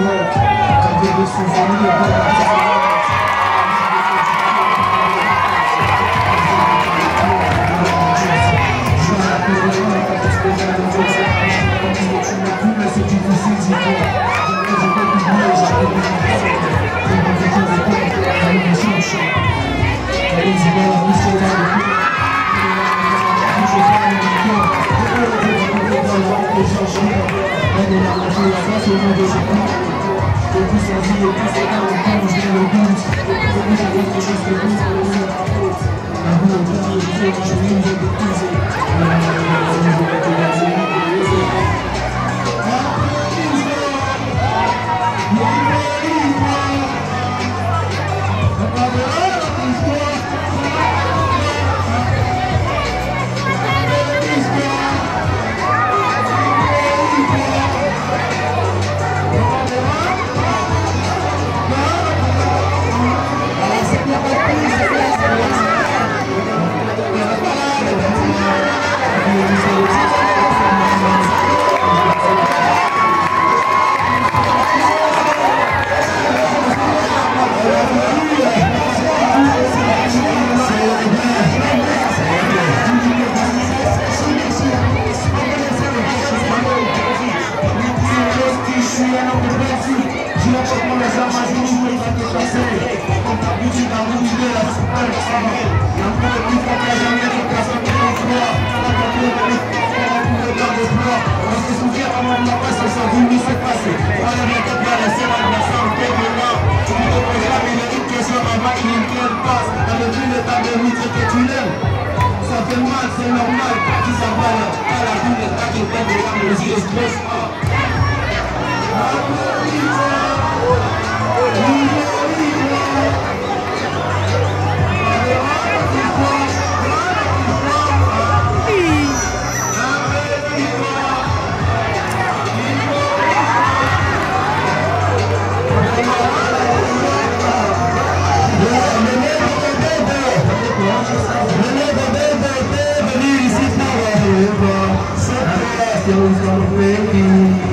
meurt avec de de la. Thank you. Thank you. tu l'aimes. Ça fait mal, c'est normal, tu s'en va là. À la vie, les de l'âme, les yeux se Deus não veio.